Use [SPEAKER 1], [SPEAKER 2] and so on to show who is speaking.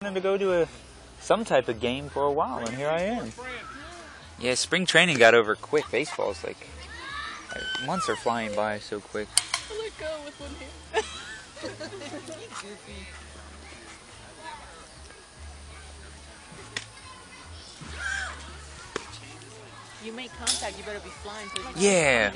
[SPEAKER 1] wanted to go to a some type of game for a while, and here I am. Yeah, spring training got over quick. Baseball's like, like months are flying by so quick.
[SPEAKER 2] Let go with one hand. You make contact, you better be flying. So
[SPEAKER 1] Yeah.